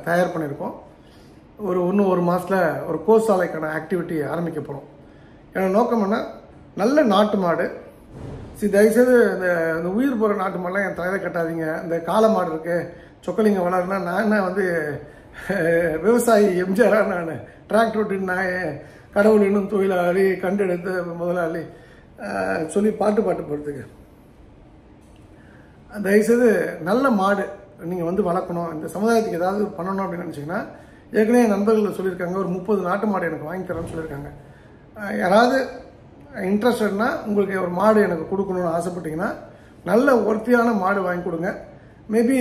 தயார் பண்ணியிருக்கோம். ஒரு இன்னும் ஒரு மாதத்தில் ஒரு கோசாலைக்கான ஆக்டிவிட்டி ஆரம்பிக்க போகிறோம் என்னோட நோக்கம் என்ன? நல்ல நாட்டு மாடு. சரி தயவுசெய்து இந்த இந்த உயிர் போகிற நாட்டு மாடெலாம் என் தலையில் கட்டாதீங்க. இந்த காளை மாடு இருக்குது சொக்கலிங்க வளருனா நான் என்ன வந்து விவசாயி எம்ஜிஆராக நான்? டிராக்டர் ஓட்டின்னு நான் கடவுள் இன்னும் தொழிலாளி கண்டெடுத்து முதலாளி? சொல்லி பாட்டு பாட்டு போகிறதுக்கு தயவுசெய்து நல்ல மாடு நீங்கள் வந்து வளர்க்கணும். இந்த சமுதாயத்துக்கு ஏதாவது பண்ணணும் அப்படின்னு நினச்சிங்கன்னா ஏற்கனவே என் நண்பர்கள் சொல்லியிருக்காங்க ஒரு முப்பது நாட்டு மாடு எனக்கு வாங்கி தரேன்னு சொல்லியிருக்காங்க. யாராவது இன்ட்ரெஸ்டட்னா உங்களுக்கு ஒரு மாடு எனக்கு கொடுக்கணும்னு ஆசைப்பட்டீங்கன்னா நல்ல ஒர்த்தியான மாடு வாங்கி கொடுங்க. மேபி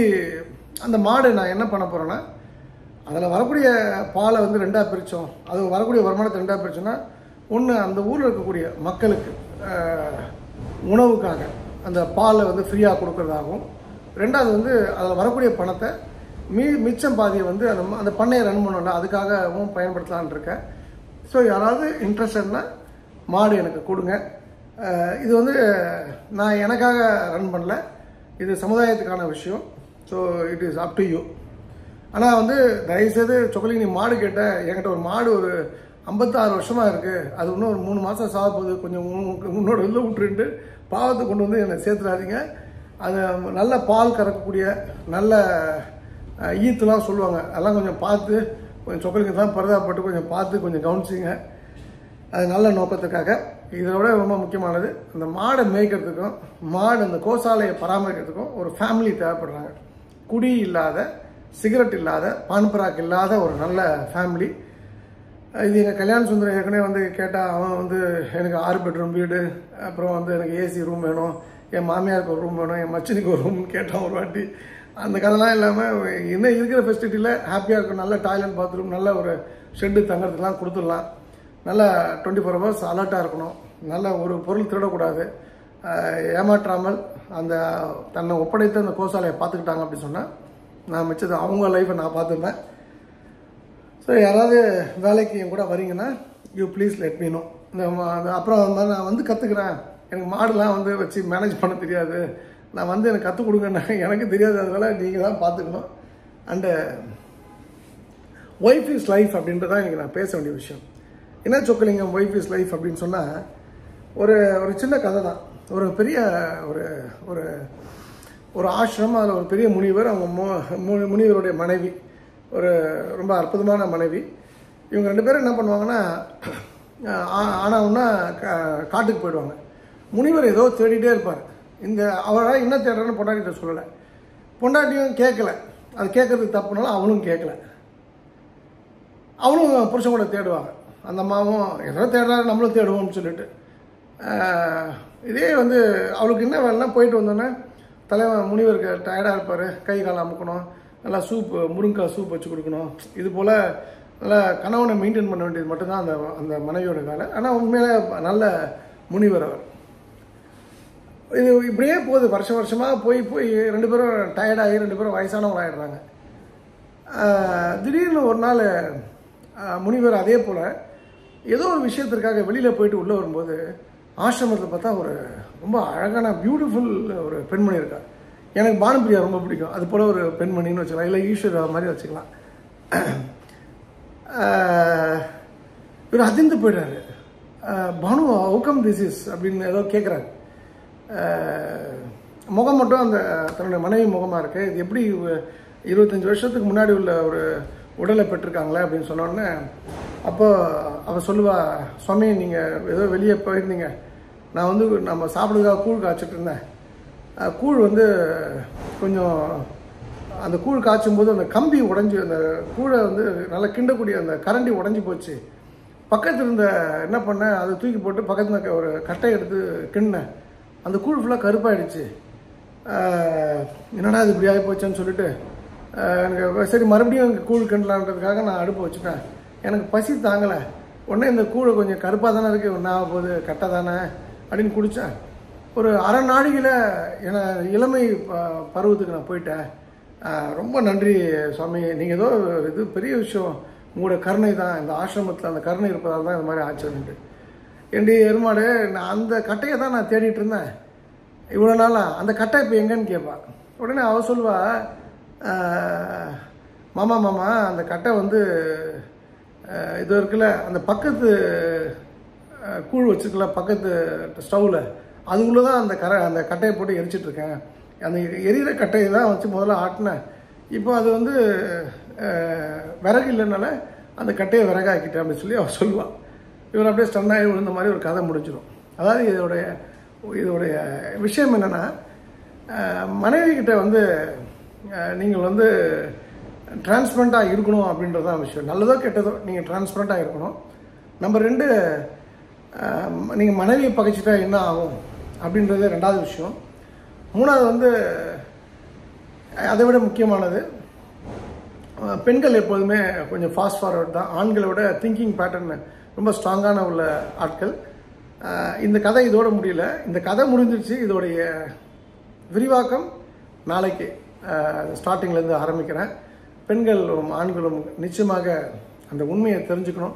அந்த மாடு நான் என்ன பண்ண போகிறேன்னா அதில் வரக்கூடிய பாலை வந்து ரெண்டாக பிரித்தோம் அது வரக்கூடிய வருமானத்தை ரெண்டாக பிரித்தோன்னா ஒன்று அந்த ஊரில் இருக்கக்கூடிய மக்களுக்கு உணவுக்காக. அந்த பாலை வந்து ஃப்ரீயாக கொடுக்கறதாகவும் ரெண்டாவது வந்து அதில் வரக்கூடிய பணத்தை மீ மிச்சம் பாதியை வந்து அந்த அந்த பண்ணையை ரன் பண்ணோம்னா அதுக்காகவும் பயன்படுத்தலான்னு இருக்கேன். ஸோ யாராவது இன்ட்ரெஸ்டட்னா மாடு எனக்கு கொடுங்க. இது வந்து நான் எனக்காக ரன் பண்ணல. இது சமுதாயத்துக்கான விஷயம். So it is up to you ஆனால் வந்து தயவுசெய்து சொக்கலிங் நீ மாடு கேட்ட என்கிட்ட ஒரு மாடு ஒரு ஐம்பத்தாறு வருஷமாக இருக்குது அது இன்னும் ஒரு மூணு மாதம் சாக போகுது. கொஞ்சம் உன் உன்னோட இதில் விட்டுருன்ட்டு பாவத்தை கொண்டு வந்து என்னை சேர்த்துடாதீங்க அது நல்ல பால் கறக்கக்கூடிய நல்ல ஈத்துலாம் சொல்லுவாங்க. அதெல்லாம் கொஞ்சம் பார்த்து கொஞ்சம் சொக்கலுக்கு தான் பரிதாபப்பட்டு கொஞ்சம் பார்த்து கொஞ்சம் கவனிச்சிங்க. அது நல்ல நோக்கத்துக்காக. இதோட ரொம்ப முக்கியமானது அந்த மாடை மேய்க்கிறதுக்கும் மாடு அந்த கோசாலையை பராமரிக்கிறதுக்கும் ஒரு ஃபேமிலி தேவைப்படுறாங்க. குடி இல்லாத சிகரெட் இல்லாத பான்பராக் இல்லாத ஒரு நல்ல ஃபேமிலி இது எங்கள் கல்யாண சுந்தரம் ஏற்கனவே வந்து கேட்டால் அவன் வந்து எனக்கு ஆறு பெட்ரூம் வீடு அப்புறம் வந்து எனக்கு ஏசி ரூம் வேணும் என் மாமியாருக்கு ஒரு ரூம் வேணும் என் மச்சினிக்கு ஒரு ரூம்னு கேட்டான் ஒரு வாட்டி. அந்த கதைலாம் இல்லாமல் இன்னும் இருக்கிற ஃபெசிலிட்டியில் ஹாப்பியாக இருக்கும் நல்ல டாய்லெட் பாத்ரூம் நல்ல ஒரு ஷெட்டு தங்குறதுக்கெலாம் கொடுத்துடலாம். நல்லா டுவெண்ட்டி ஃபோர் ஹவர்ஸ் அலர்ட்டாக இருக்கணும். நல்ல ஒரு பொருள் திருடக்கூடாது. ஏமாற்றாமல் அந்த தன்னை ஒப்படைத்த அந்த கோசாலையை பார்த்துக்கிட்டாங்க அப்படின்னு சொன்னால் நான் மிச்சது அவங்க லைஃப்பை நான் பார்த்துப்பேன். ஸோ யாராவது வேலைக்கு என் கூட வரீங்கன்னா you please let me know இந்த அந்த அப்புறம் நான் வந்து கற்றுக்குறேன் எனக்கு மாடுலாம் வந்து வச்சு மேனேஜ் பண்ண தெரியாது. நான் வந்து எனக்கு கற்றுக் கொடுங்கன்னா எனக்கு தெரியாது. அதனால் நீங்கள் தான் பார்த்துக்கணும். அண்டு ஒய்ஃப் இஸ் லைஃப் அப்படின்றதான் எனக்கு நான் பேச வேண்டிய விஷயம். என்ன சொக்கலிங்கம் ஒய்ஃப் இஸ் லைஃப் அப்படின்னு சொன்னால் ஒரு ஒரு சின்ன கதை தான். ஒரு பெரிய ஒரு ஒரு ஒரு ஆசிரமம் அதில் ஒரு பெரிய முனிவர் அவங்க மு மு- முனிவருடைய மனைவி. ஒரு ரொம்ப அற்புதமான மனைவி. இவங்க ரெண்டு பேரும் என்ன பண்ணுவாங்கன்னா ஆனவுன்னா காட்டுக்கு போயிடுவாங்க. முனிவர் ஏதோ தேடிட்டே இருப்பார். இந்த அவரால் என்ன தேடுறன்னு பொண்டாட்டிகிட்ட சொல்லலை. பொண்டாட்டியும் கேட்கல அது கேட்கறதுக்கு தப்புனாலும் அவனும் கேட்கல அவனும் புருஷன் கூட தேடுவாங்க. அந்த அம்மாவும் எதோ தேடுறாரு நம்மளும் தேடுவோம்னு சொல்லிட்டு. இதே வந்து அவளுக்கு என்ன வேலைன்னா போயிட்டு வந்தோன்னே தலைவன் முனிவருக்கு டயர்டாக இருப்பார். கை கால் அமுக்கணும். நல்லா சூப் முருங்கைக்காய் சூப் வச்சு கொடுக்கணும். இது போல் நல்லா கணவனை மெயின்டைன் பண்ண வேண்டியது மட்டும்தான் அந்த அந்த மனைவியோட வேலை. ஆனால் உண்மையிலே நல்ல முனிவர் அவர் இது இப்படியே போகுது. வருஷம் வருஷமாக போய் போய் ரெண்டு பேரும் டயர்டாகி ரெண்டு பேரும் வயசானவங்க ஆயிடுறாங்க. திடீர்னு ஒரு நாள் முனிவர் அதே போல் ஏதோ ஒரு விஷயத்திற்காக வெளியில் போயிட்டு உள்ளே வரும்போது ஆசிரமத்தில் பார்த்தா ஒரு ரொம்ப அழகான பியூட்டிஃபுல் ஒரு பெண்மணி இருக்கார். எனக்கு பானப்பிரியா ரொம்ப பிடிக்கும். அது போல் ஒரு பெண்மணின்னு வச்சுக்கலாம். இல்லை ஈஸ்வரா மாதிரி வச்சுக்கலாம். இவர் அதிர்ந்து போயிடுறாரு. பானு அவுக்கம் திஸ் இஸ் அப்படின்னு ஏதோ கேட்குறாரு முகம் மட்டும் அந்த தன்னுடைய மனைவி முகமாக இருக்கு. இது எப்படி இருபத்தஞ்சி வருஷத்துக்கு முன்னாடி உள்ள ஒரு உடலை பெற்றிருக்காங்களே அப்படின்னு சொன்னோடனே அப்போது அவள் சொல்லுவா சுவாமி நீங்கள் ஏதோ வெளியே போயிருந்தீங்க. நான் வந்து நம்ம சாப்பிடுறதுக்காக கூழ் காய்ச்சிட்டு இருந்தேன். கூழ் வந்து கொஞ்சம் அந்த கூழ் காய்ச்சும் போது அந்த கம்பி உடஞ்சி அந்த கூழை வந்து நல்லா கிண்டக்கூடிய அந்த கரண்டி உடஞ்சி போச்சு. பக்கத்தில் இருந்த என்ன பண்ணேன் அதை தூக்கி போட்டு பக்கத்தில் ஒரு கட்டை எடுத்து கிண்ணேன் அந்த கூழ் ஃபுல்லாக கருப்பாயிடுச்சு. என்னடா இது இப்படி ஆகி போச்சேன்னு சொல்லிட்டு எனக்கு சரி மறுபடியும் எனக்கு கூழ் கிண்டலான்றதுக்காக நான் அடுப்பு வச்சுட்டேன். எனக்கு பசி தாங்கலை. உடனே இந்த கூழை கொஞ்சம் கருப்பாக தானே இருக்குது ஒன்றாக போகுது கட்டை தானே அப்படின்னு குடித்தேன் ஒரு அரை நாடியில் என இளமை ப- பருவத்துக்கு நான் போயிட்டேன். ரொம்ப நன்றி சுவாமி நீங்கள் ஏதோ இது பெரிய விஷயம். உங்களோட கருணை தான். இந்த ஆசிரமத்தில் அந்த கருணை இருப்பதால் தான் இந்த மாதிரி ஆச்சுன்ட்டு என்னுடைய எருமாடு நான் அந்த கட்டையை தான் நான் தேடிட்டு இருந்தேன். இவ்வளோ நாளாக அந்த கட்டை இப்போ எங்கன்னு கேட்பாள் உடனே அவ சொல்லுவா மாமா மாமா அந்த கட்டை வந்து இது இருக்குல்ல அந்த பக்கத்து கூழ் வச்சுருக்கல பக்கத்து ஸ்டவ்வில் அதுக்குள்ளே தான் அந்த கரை அந்த கட்டையை போட்டு எரிச்சிட்ருக்கேன் அந்த எரியிற கட்டையை தான் வச்சு முதல்ல ஆட்டினேன். இப்போ அது வந்து விறகு இல்லைனால அந்த கட்டையை விறகாக்கிட்டேன் அப்படின்னு சொல்லி அவர் சொல்லுவான். இவர் அப்படியே ஸ்டன்னாகி விழுந்த மாதிரி ஒரு கதை முடிஞ்சிடும் அதாவது இதோடைய இதோடைய விஷயம் என்னென்னா மனைவிக்கிட்ட வந்து நீங்கள் வந்து டிரான்ஸ்பரண்ட்டாக இருக்கணும் அப்படின்றது தான் விஷயம். நல்லதோ கெட்டதோ நீங்கள் டிரான்ஸ்பரண்ட்டாக இருக்கணும். நம்பர் ரெண்டு நீங்கள் மனைவியை பகைச்சிட்டா என்ன ஆகும்? அப்படின்றது ரெண்டாவது விஷயம். மூணாவது வந்து அதை விட முக்கியமானது பெண்கள் எப்போதுமே கொஞ்சம் ஃபாஸ்ட் ஃபார்வர்ட் தான். ஆண்களை விட திங்கிங் பேட்டர்ன் ரொம்ப ஸ்ட்ராங்கான உள்ள ஆட்கள். இந்த கதை இதோட முடியல. இந்த கதை முடிஞ்சிருச்சு. இதோடைய விரிவாக்கம் நாளைக்கு ஸ்டார்டிங்லேருந்து ஆரம்பிக்கிறேன். பெண்களும் ஆண்களும் நிச்சயமாக அந்த உண்மையை தெரிஞ்சுக்கணும்.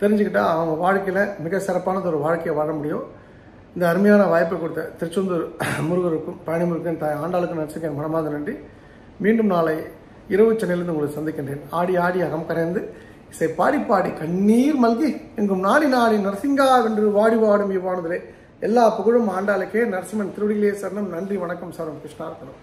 தெரிஞ்சுக்கிட்டால் அவங்க வாழ்க்கையில் மிக சிறப்பானது ஒரு வாழ்க்கையை வாழ முடியும். இந்த அருமையான வாய்ப்பை கொடுத்த திருச்செந்தூர் முருகருக்கும் பழனிமுருகன் தாய் ஆண்டாளுக்கும் நடிச்சிருக்கேன் மனமாத நன்றி. மீண்டும் நாளை இரவு சென்னையிலிருந்து உங்களை சந்திக்கின்றேன். ஆடி ஆடி அகம் கரைந்து இசை பாடி பாடி கண்ணீர் மல்கி எங்கும் நாடி நாடி நரசிங்கா வென்று வாடி வாடும் இவ்வாணுதலே எல்லா புகழும் ஆண்டாளுக்கே. நரசிம்மன் திருவடிகளே சரணம். நன்றி வணக்கம் சரணம். கிருஷ்ணார்த்தனம்